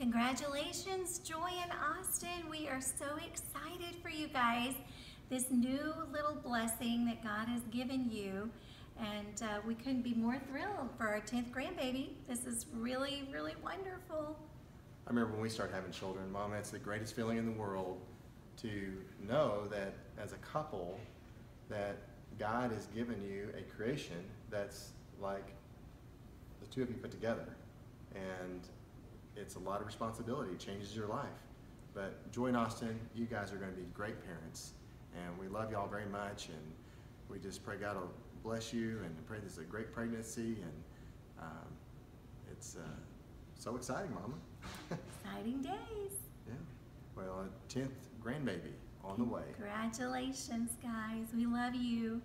Congratulations, Joy and Austin. We are so excited for you guys. This new little blessing that God has given you. And uh, we couldn't be more thrilled for our 10th grandbaby. This is really, really wonderful. I remember when we started having children, Mom, it's the greatest feeling in the world to know that as a couple, that God has given you a creation that's like the two of you put together. And it's a lot of responsibility, it changes your life. But Joy and Austin, you guys are going to be great parents. And we love y'all very much. And we just pray God will bless you and pray this is a great pregnancy. And um, it's uh, so exciting, Mama. Exciting days. Yeah. Well, a 10th grandbaby on the way. Congratulations, guys. We love you.